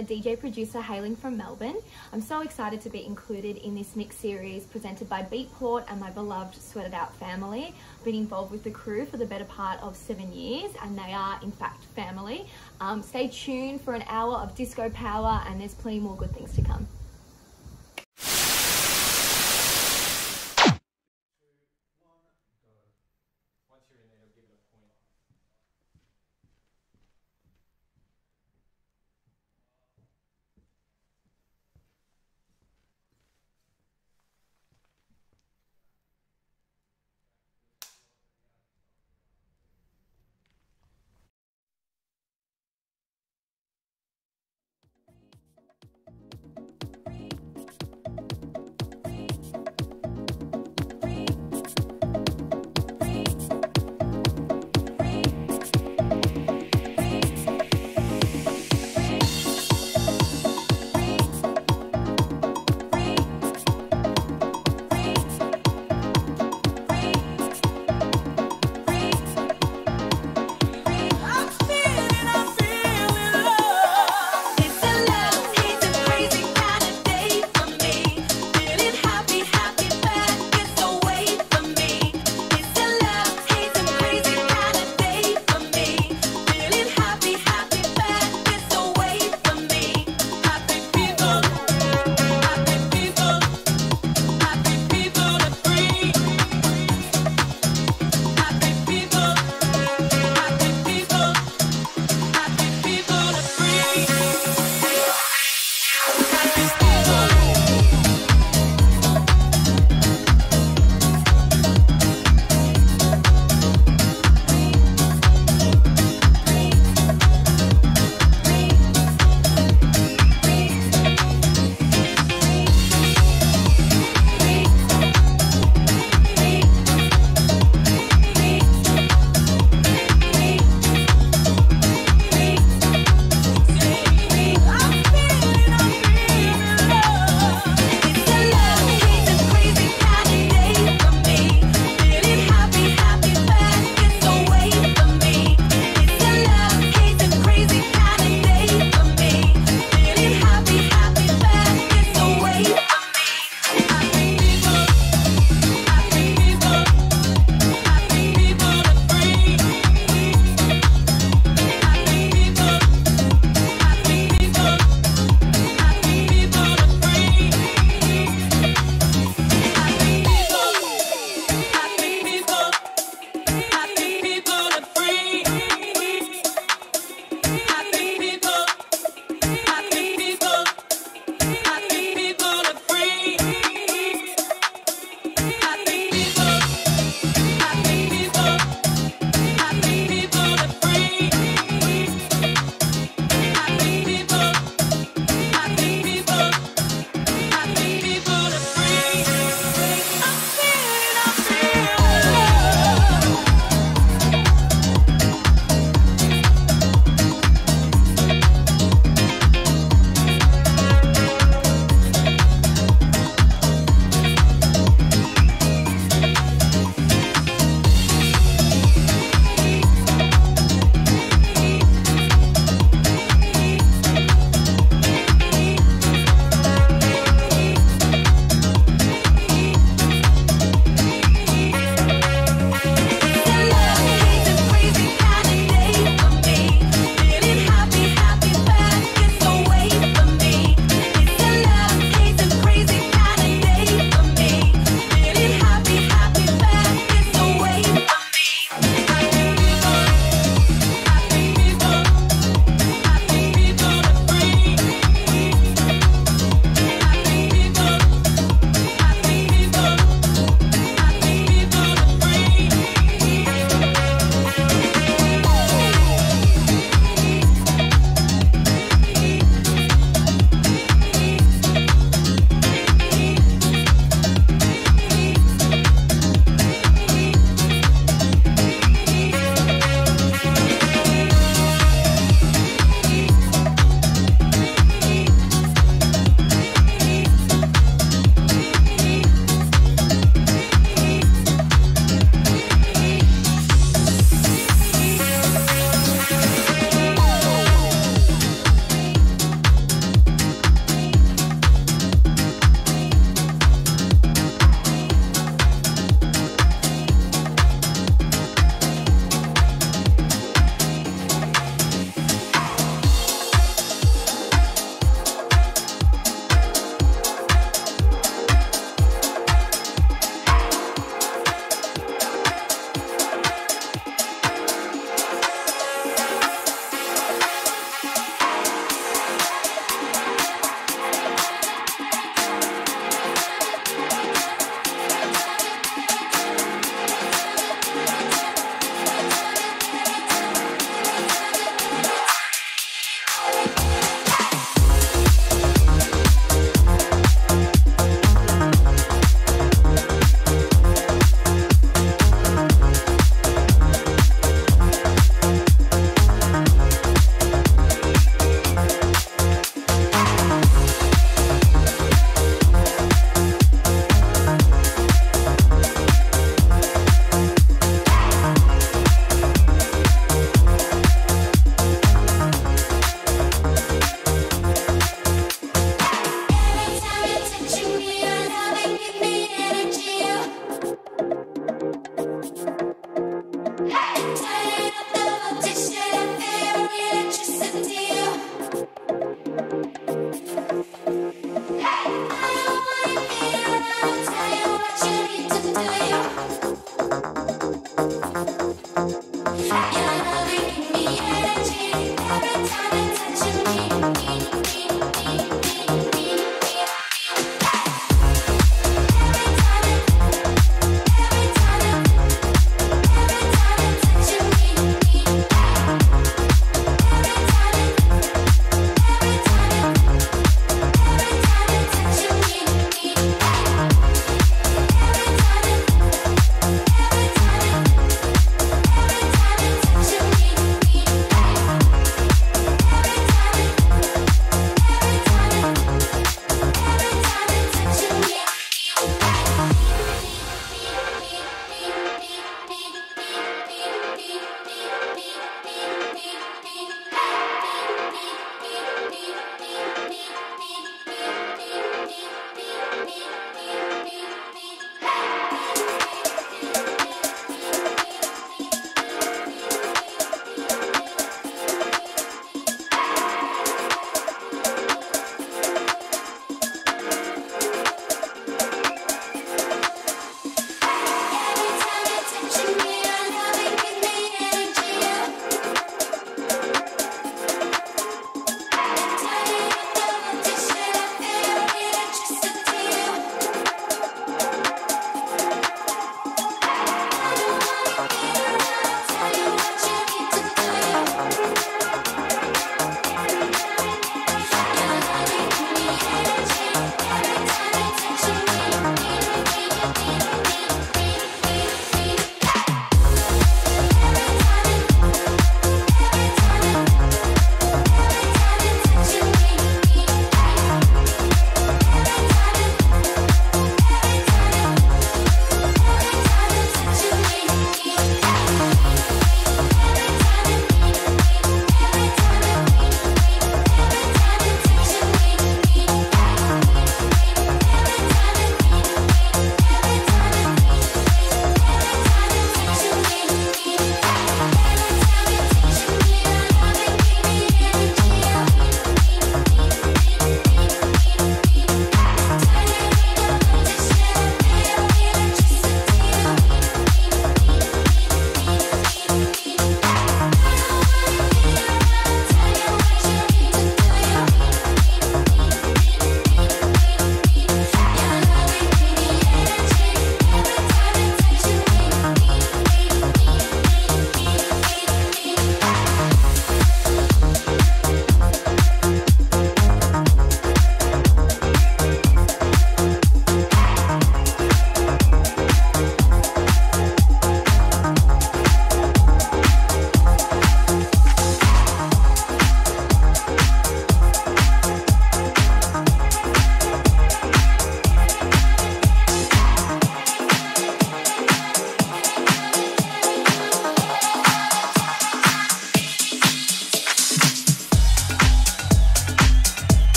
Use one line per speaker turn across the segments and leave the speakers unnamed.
a DJ producer hailing from Melbourne. I'm so excited to be included in this mix series presented by Beatport and my beloved Sweat It Out family. I've been involved with the crew for the better part of seven years and they are in fact family. Um, stay tuned for an hour of disco power and there's plenty more good things to come.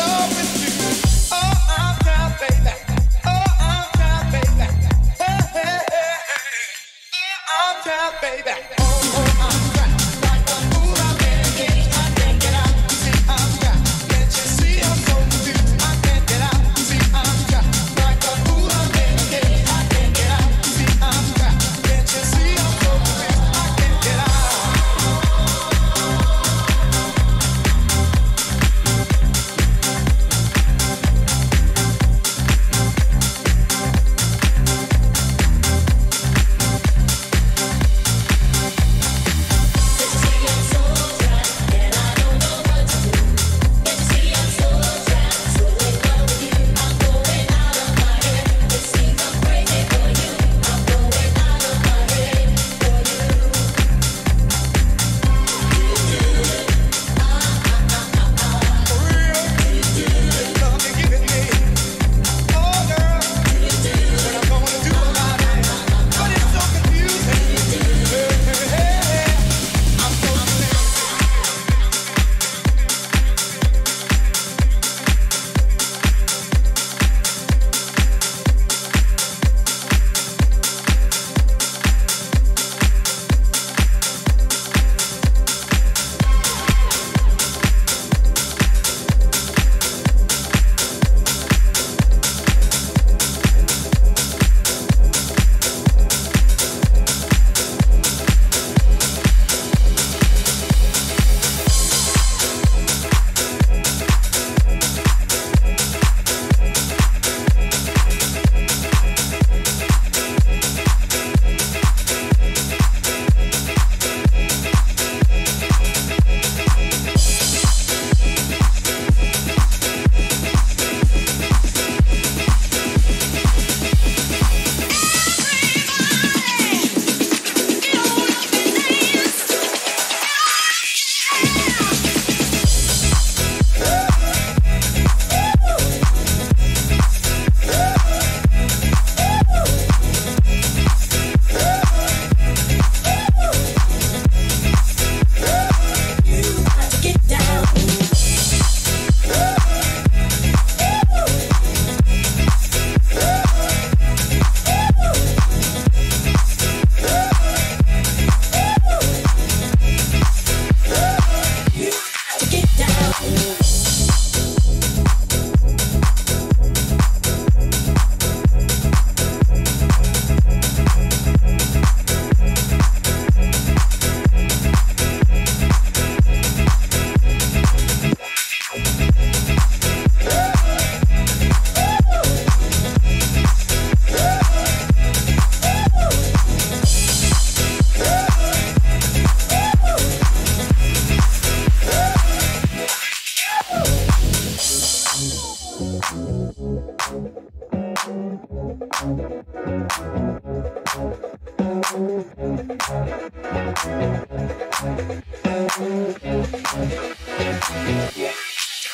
Love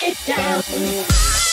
Get down.